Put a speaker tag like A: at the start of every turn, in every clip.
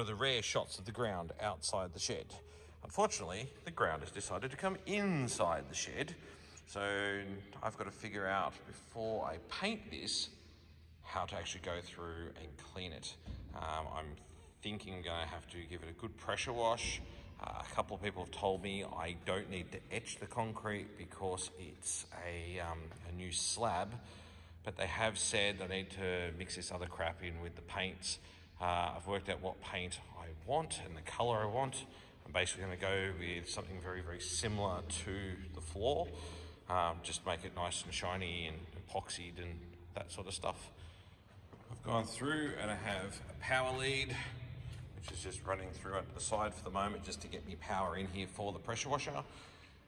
A: of the rare shots of the ground outside the shed. Unfortunately, the ground has decided to come inside the shed. So I've got to figure out before I paint this how to actually go through and clean it. Um, I'm thinking I'm going to have to give it a good pressure wash. Uh, a couple of people have told me I don't need to etch the concrete because it's a, um, a new slab, but they have said I need to mix this other crap in with the paints. Uh, I've worked out what paint I want and the color I want. I'm basically going to go with something very, very similar to the floor. Um, just make it nice and shiny and epoxied and that sort of stuff. I've gone through and I have a power lead, which is just running through at the side for the moment just to get me power in here for the pressure washer.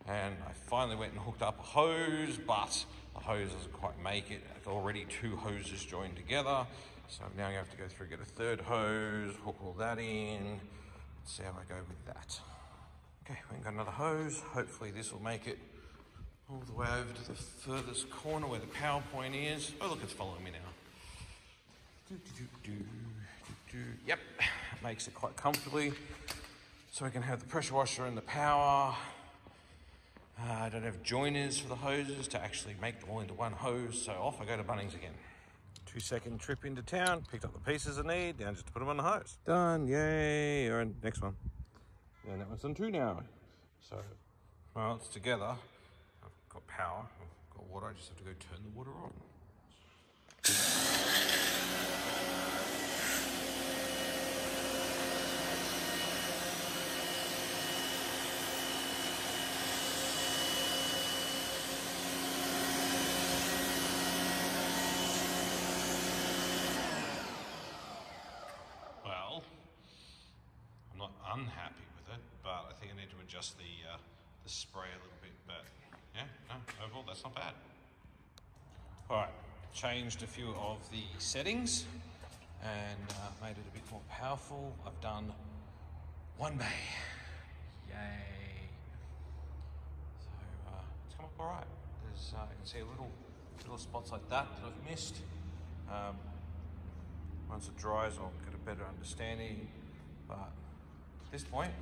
A: And I finally went and hooked up a hose, but the hose doesn't quite make it. It's already two hoses joined together. So now gonna have to go through, and get a third hose, hook all that in. Let's see how I go with that. Okay, we've got another hose. Hopefully this will make it all the way over to the furthest corner where the power point is. Oh look, it's following me now. Do, do, do, yep, makes it quite comfortably. So we can have the pressure washer and the power. Uh, I don't have joiners for the hoses to actually make them all into one hose, so off I go to Bunnings again. Two second trip into town, picked up the pieces I need, now just to put them on the hose. Done, yay, all right, next one. And that one's done two now. So, well, it's together. I've got power, I've got water, I just have to go turn the water on. Well, I'm not unhappy with it, but I think I need to adjust the uh, the spray a little bit. But yeah, no, overall that's not bad. All right, changed a few of the settings and uh, made it a bit more powerful. I've done one bay. Yay. So uh, it's come up all right. There's, uh, you can see a little, little spots like that that I've missed. Um, once it dries, I'll get a better understanding. But at this point,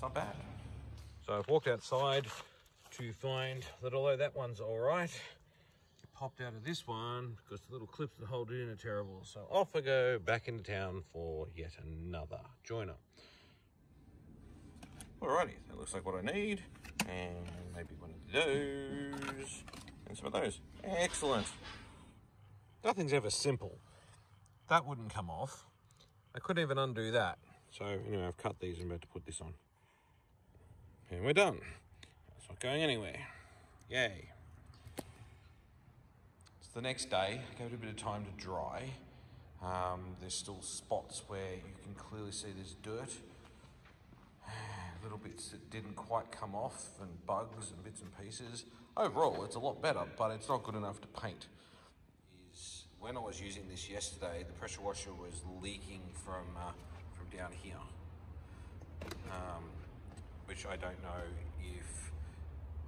A: it's not bad. So I've walked outside to find that although that one's all right, it popped out of this one because the little clips that hold it in are terrible. So off I go back into town for yet another joiner. Alrighty, that looks like what I need. And maybe one of those and some of those. Excellent. Nothing's ever simple. That wouldn't come off. I couldn't even undo that. So anyway, I've cut these and I'm about to put this on. And we're done. It's not going anywhere. Yay. It's the next day. I gave it a bit of time to dry. Um, there's still spots where you can clearly see there's dirt. Little bits that didn't quite come off and bugs and bits and pieces. Overall, it's a lot better, but it's not good enough to paint. Is when I was using this yesterday, the pressure washer was leaking from uh, from down here. Um, which I don't know if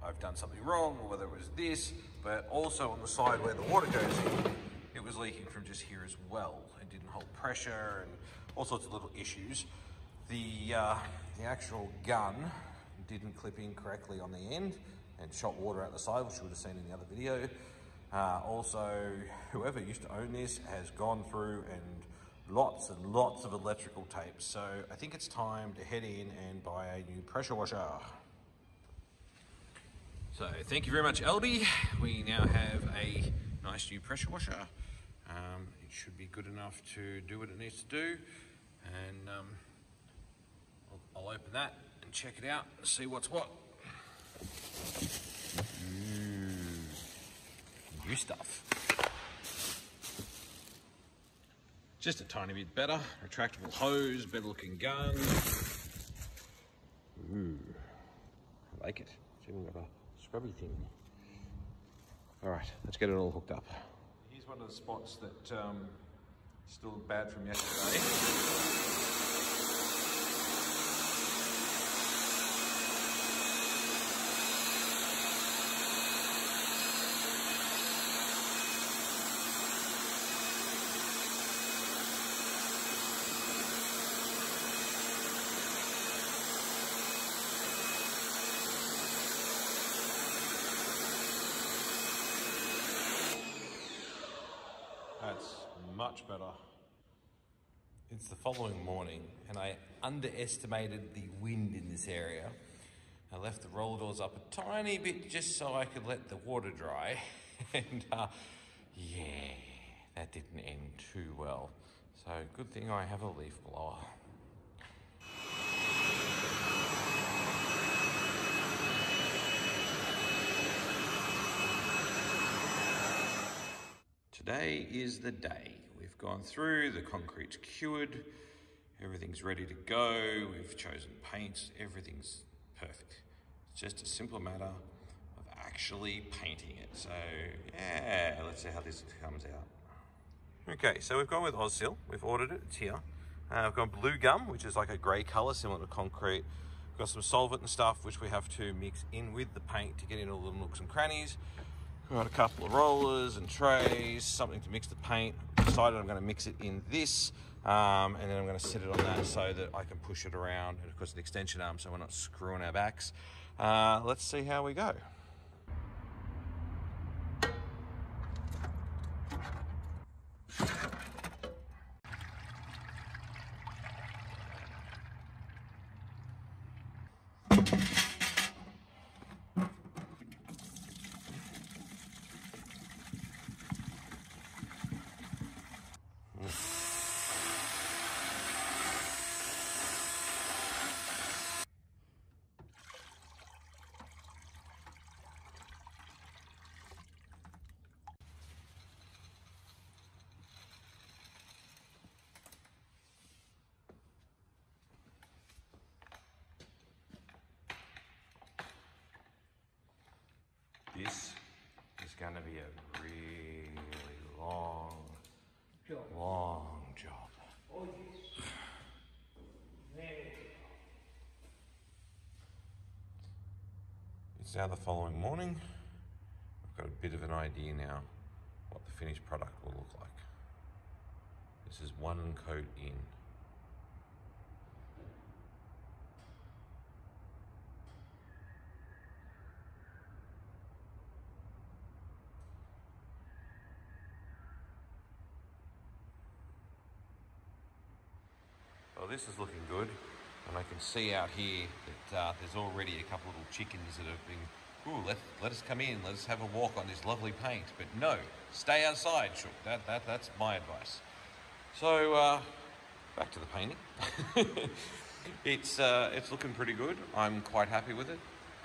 A: I've done something wrong or whether it was this, but also on the side where the water goes in, it was leaking from just here as well. It didn't hold pressure and all sorts of little issues. The, uh, the actual gun didn't clip in correctly on the end and shot water out the side, which you would have seen in the other video. Uh, also, whoever used to own this has gone through and lots and lots of electrical tape. So I think it's time to head in and buy a new pressure washer. So thank you very much, Elby. We now have a nice new pressure washer. Um, it should be good enough to do what it needs to do. And um, I'll, I'll, open that and check it out see what's what. Ooh, new stuff. Just a tiny bit better. Retractable hose, better looking gun. Ooh, I like it. It's even got a scrubby thing. All right, let's get it all hooked up. Here's one of the spots that um, still bad from yesterday. Much better. It's the following morning and I underestimated the wind in this area. I left the roller doors up a tiny bit just so I could let the water dry. and uh, yeah, that didn't end too well. So good thing I have a leaf blower. Today is the day. We've gone through, the concrete's cured, everything's ready to go, we've chosen paints, everything's perfect. It's just a simple matter of actually painting it. So yeah, let's see how this comes out. Okay, so we've gone with Ozsil. We've ordered it, it's here. Uh, I've got blue gum, which is like a grey colour similar to concrete. We've got some solvent and stuff, which we have to mix in with the paint to get in all the nooks and crannies. Got a couple of rollers and trays, something to mix the paint. Decided I'm going to mix it in this, um, and then I'm going to set it on that so that I can push it around. And of course, an extension arm, so we're not screwing our backs. Uh, let's see how we go. This is going to be a really long,
B: Job.
A: long job.
B: Oh, yes.
A: It's now the following morning. I've got a bit of an idea now what the finished product will look like. This is one coat in. This is looking good, and I can see out here that uh, there's already a couple little chickens that have been, ooh, let, let us come in, let us have a walk on this lovely paint. But no, stay outside, Shook. That, that, that's my advice. So, uh, back to the painting. it's, uh, it's looking pretty good. I'm quite happy with it.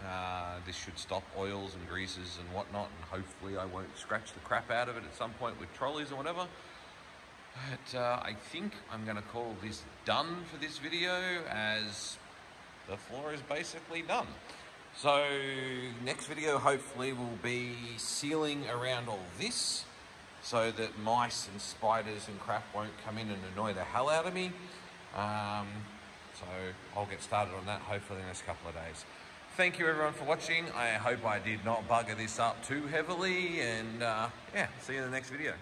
A: Uh, this should stop oils and greases and whatnot, and hopefully I won't scratch the crap out of it at some point with trolleys or whatever. But uh, I think I'm going to call this done for this video as the floor is basically done. So next video hopefully will be sealing around all this so that mice and spiders and crap won't come in and annoy the hell out of me. Um, so I'll get started on that hopefully in the next couple of days. Thank you everyone for watching. I hope I did not bugger this up too heavily and uh, yeah, see you in the next video.